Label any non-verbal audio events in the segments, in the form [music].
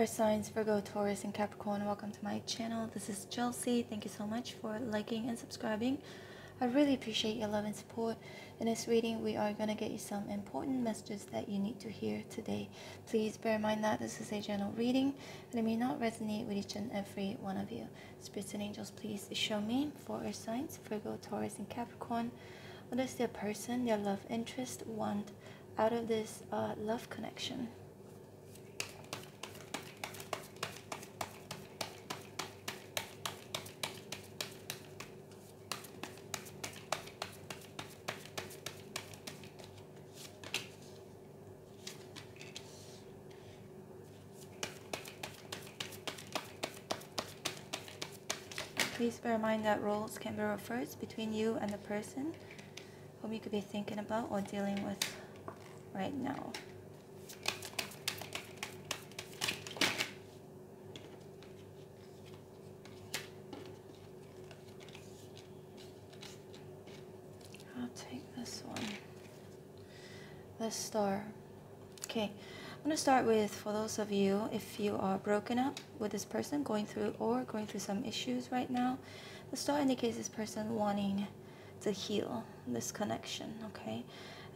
Earth signs, Virgo, Taurus, and Capricorn. Welcome to my channel. This is Chelsea. Thank you so much for liking and subscribing. I really appreciate your love and support. In this reading, we are going to get you some important messages that you need to hear today. Please bear in mind that this is a general reading and it may not resonate with each and every one of you. Spirits and angels, please show me for Earth signs, Virgo, Taurus, and Capricorn. What does their person, their love interest want out of this uh, love connection? Please bear in mind that roles can be reversed between you and the person whom you could be thinking about or dealing with right now. I'll take this one. The star. Okay. I'm going to start with for those of you if you are broken up with this person going through or going through some issues right now the star indicates this person wanting to heal this connection okay?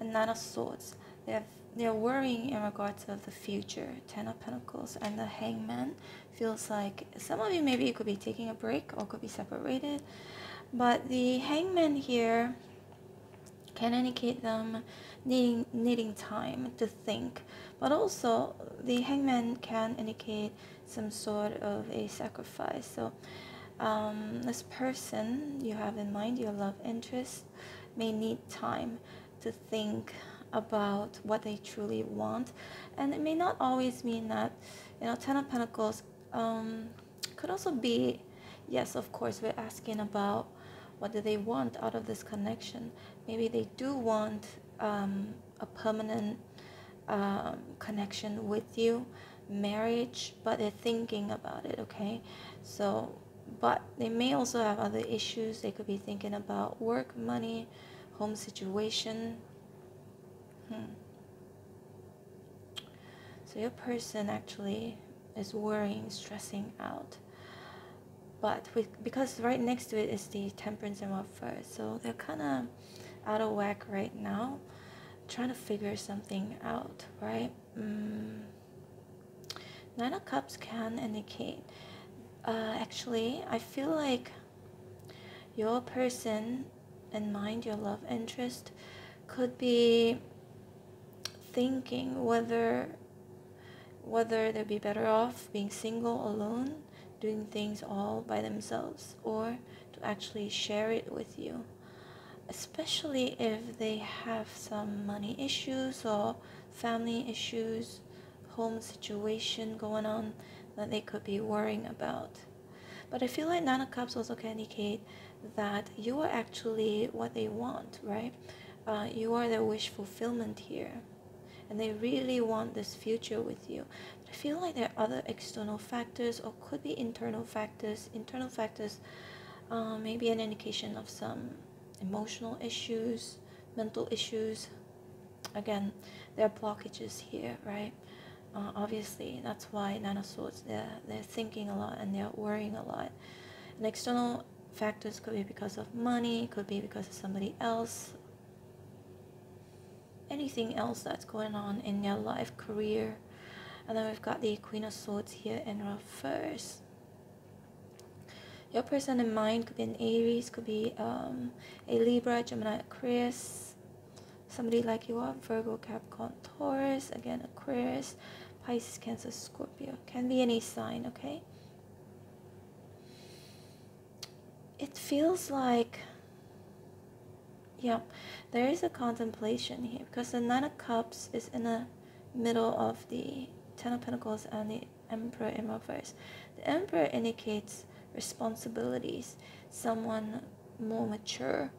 And nine of swords they're they're worrying in regards of the future. Ten of pentacles and the hangman feels like some of you maybe could be taking a break or could be separated. But the hangman here can indicate them needing needing time to think. But also the hangman can indicate some sort of a sacrifice. So um, this person you have in mind your love interest may need time to think about what they truly want. And it may not always mean that you know ten of pentacles um, could also be yes of course we're asking about what do they want out of this connection? Maybe they do want um, a permanent um, connection with you marriage but they're thinking about it okay? So but they may also have other issues. They could be thinking about work money home situation. Hmm. so your person actually is worrying stressing out but with, because right next to it is the temperance and reverse so they're kind of out of whack right now trying to figure something out right mm. nine of cups can indicate uh, actually i feel like your person and mind your love interest could be thinking whether whether they'd be better off being single alone doing things all by themselves or to actually share it with you especially if they have some money issues or family issues, home situation going on that they could be worrying about. But I feel like Nine of Cups also can indicate that you are actually what they want, right? Uh, you are their wish fulfillment here. And they really want this future with you. I feel like there are other external factors or could be internal factors. Internal factors uh, maybe an indication of some emotional issues, mental issues. Again, there are blockages here, right? Uh, obviously, that's why Nine of Swords, they're, they're thinking a lot and they're worrying a lot. And external factors could be because of money, could be because of somebody else, anything else that's going on in their life, career. And then we've got the Queen of Swords here in reverse. Your person in mind could be an Aries, could be um, a Libra, Gemini, Aquarius, somebody like you are, Virgo, Capricorn, Taurus, again, Aquarius, Pisces, Cancer, Scorpio. Can be any sign, okay? It feels like, yeah, there is a contemplation here because the Nine of Cups is in the middle of the Ten of Pentacles and the Emperor in reverse. The Emperor indicates responsibilities, someone more mature.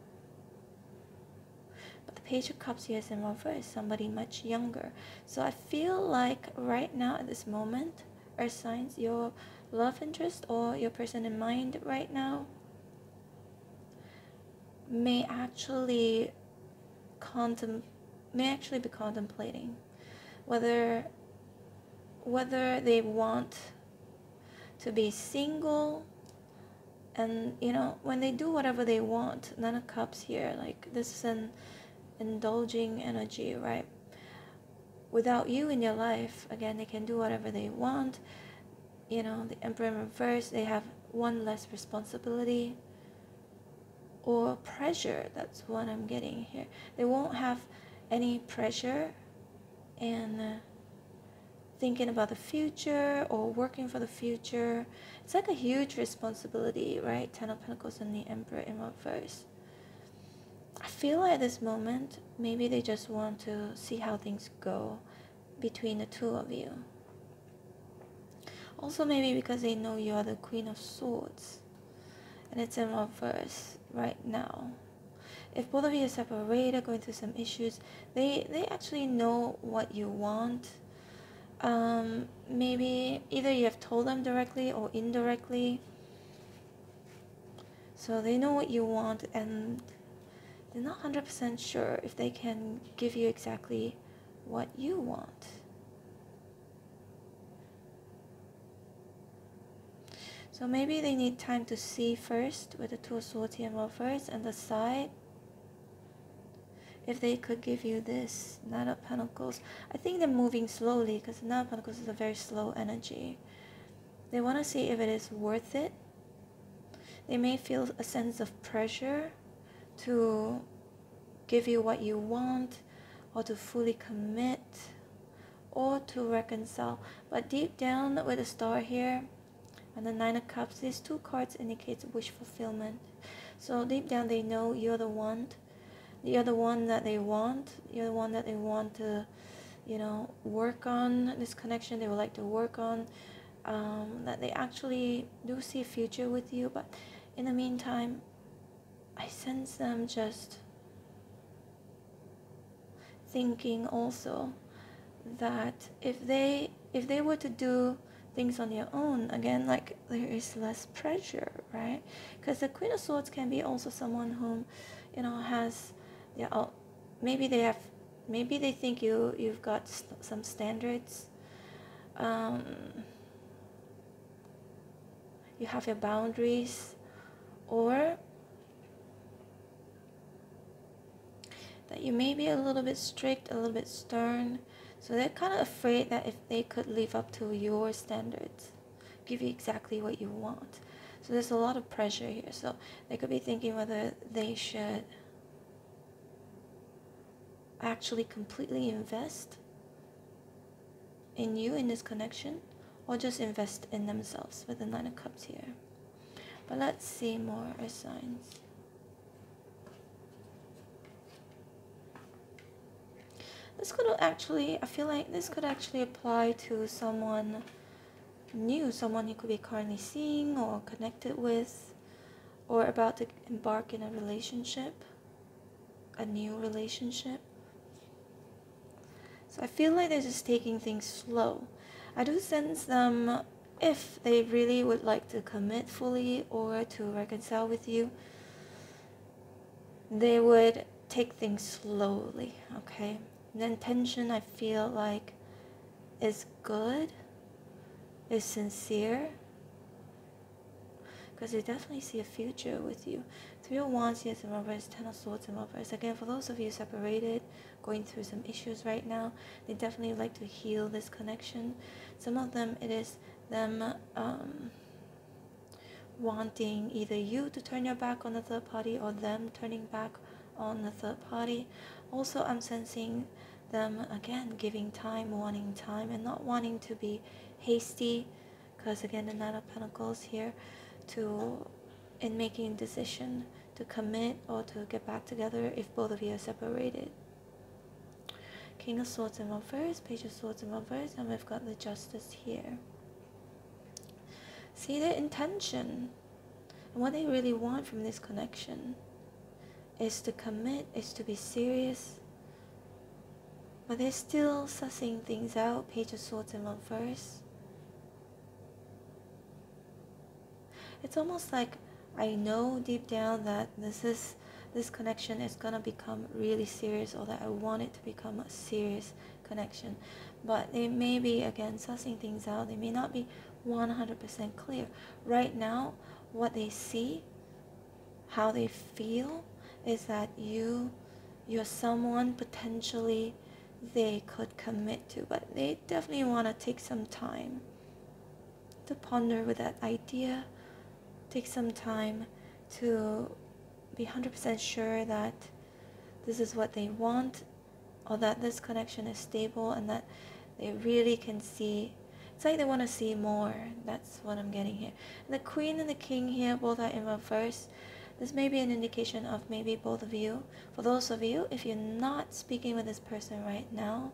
But the Page of Cups here is in reverse, somebody much younger. So I feel like right now at this moment, Earth signs, your love interest or your person in mind right now may actually contem may actually be contemplating whether whether they want to be single and you know when they do whatever they want Nine of Cups here like this is an indulging energy right? Without you in your life again they can do whatever they want. You know the emperor in reverse they have one less responsibility or pressure. That's what i'm getting here. They won't have any pressure and uh, thinking about the future or working for the future it's like a huge responsibility right? Ten of pentacles and the emperor in reverse. I feel like at this moment maybe they just want to see how things go between the two of you. Also maybe because they know you are the queen of swords and it's in reverse right now. If both of you are separated going through some issues they they actually know what you want um, maybe either you have told them directly or indirectly. So they know what you want and they're not 100% sure if they can give you exactly what you want. So maybe they need time to see first with the two of swords here first and decide if they could give you this Nine of Pentacles. I think they're moving slowly because Nine of Pentacles is a very slow energy. They want to see if it is worth it. They may feel a sense of pressure to give you what you want or to fully commit or to reconcile. But deep down with the star here and the Nine of Cups, these two cards indicate wish fulfillment. So deep down they know you're the one you're the one that they want. You're the one that they want to you know work on this connection they would like to work on um, that they actually do see a future with you. But in the meantime i sense them just thinking also that if they if they were to do things on their own again like there is less pressure right? Because the queen of swords can be also someone whom you know has yeah oh, maybe they have maybe they think you you've got st- some standards. Um, you have your boundaries. Or that you may be a little bit strict a little bit stern. So they're kind of afraid that if they could live up to your standards give you exactly what you want. So there's a lot of pressure here. So they could be thinking whether they should actually completely invest in you in this connection or just invest in themselves with the nine of cups here? But let's see more signs. This could actually i feel like this could actually apply to someone new someone you could be currently seeing or connected with or about to embark in a relationship a new relationship so I feel like they're just taking things slow. I do sense them if they really would like to commit fully or to reconcile with you, they would take things slowly, okay? The intention I feel like is good, is sincere, because they definitely see a future with you. Three of Wands, yes, and reverse, Ten of Swords and reverse. Again, for those of you separated, going through some issues right now. They definitely like to heal this connection. Some of them, it is them um, wanting either you to turn your back on the third party or them turning back on the third party. Also, I'm sensing them again giving time, wanting time, and not wanting to be hasty. Because again, the Nine of Pentacles here to in making a decision to commit or to get back together if both of you are separated. King of Swords in reverse, Page of Swords in reverse, and we've got the Justice here. See their intention and what they really want from this connection is to commit, is to be serious, but they're still sussing things out. Page of Swords in reverse. It's almost like I know deep down that this is this connection is gonna become really serious or that I want it to become a serious connection. But they may be again sussing things out. They may not be 100% clear. Right now what they see how they feel is that you you're someone potentially they could commit to. But they definitely want to take some time to ponder with that idea take some time to be 100% sure that this is what they want or that this connection is stable and that they really can see it's like they want to see more. That's what i'm getting here. And the queen and the king here both are in reverse. This may be an indication of maybe both of you. For those of you if you're not speaking with this person right now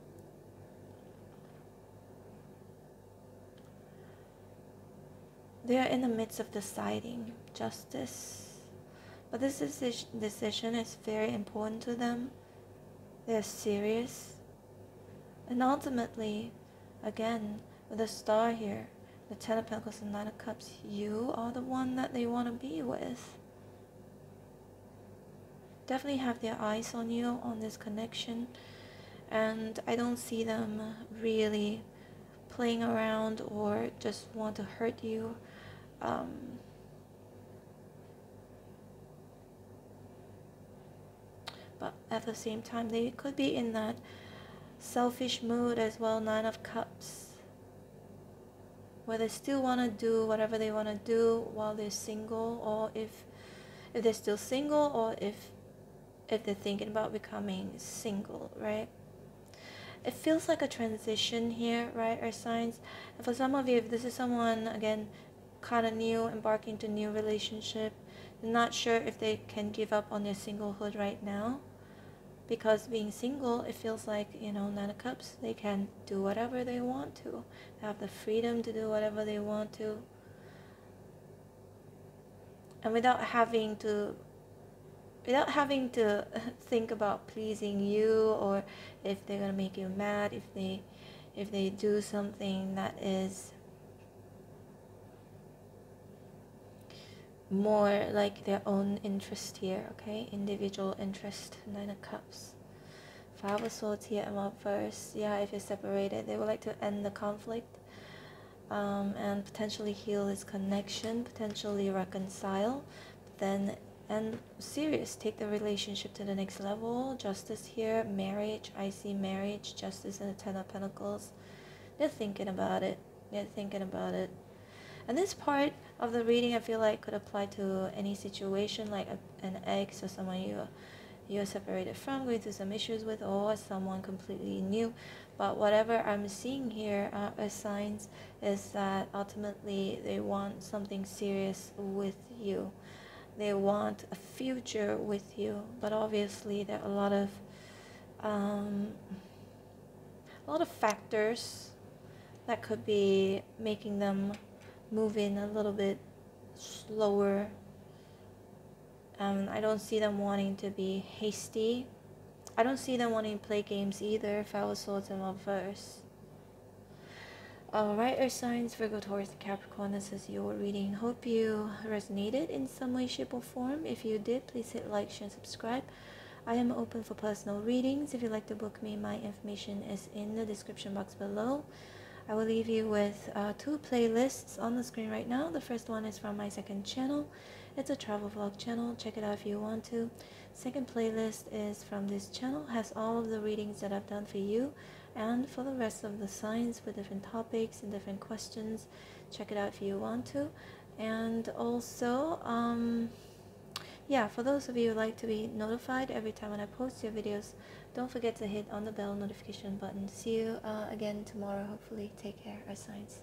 they are in the midst of deciding justice but this decision is very important to them they're serious and ultimately, again, with the star here, the Ten of Pentacles and Nine of Cups, you are the one that they want to be with. Definitely have their eyes on you, on this connection. And I don't see them really playing around or just want to hurt you. Um, but at the same time, they could be in that selfish mood as well, Nine of Cups. Where they still want to do whatever they want to do while they're single or if if they're still single or if if they're thinking about becoming single, right? It feels like a transition here, right? Earth signs. And for some of you, if this is someone again kind of new, embarking to new relationship, not sure if they can give up on their singlehood right now because being single it feels like you know nine of cups they can do whatever they want to. They have the freedom to do whatever they want to. And without having to without having to [laughs] think about pleasing you or if they're gonna make you mad if they if they do something that is more like their own interest here, okay? Individual interest, Nine of Cups. Five of Swords here and reverse. Yeah, if you're separated, they would like to end the conflict um, and potentially heal this connection, potentially reconcile. Then and serious, take the relationship to the next level. Justice here, marriage. I see marriage, justice, and the Ten of Pentacles. They're thinking about it. They're thinking about it. And this part of the reading I feel like could apply to any situation like a, an ex or someone you you're separated from, going through some issues with, or someone completely new. But whatever I'm seeing here uh, as signs is that ultimately they want something serious with you. They want a future with you. But obviously there are a lot of um, a lot of factors that could be making them moving a little bit slower. Um, I don't see them wanting to be hasty. I don't see them wanting to play games either if I was Swords and Reverse. Alright, Earth signs, Virgo, Taurus, Capricorn, this is your reading. Hope you resonated in some way, shape, or form. If you did, please hit like, share, and subscribe. I am open for personal readings. If you'd like to book me, my information is in the description box below. I will leave you with uh, two playlists on the screen right now. The first one is from my second channel. It's a travel vlog channel. Check it out if you want to. Second playlist is from this channel. Has all of the readings that I've done for you and for the rest of the signs with different topics and different questions. Check it out if you want to. And also, um, yeah, for those of you who like to be notified every time when I post your videos, don't forget to hit on the bell notification button. See you uh, again tomorrow, hopefully. Take care, Earth signs.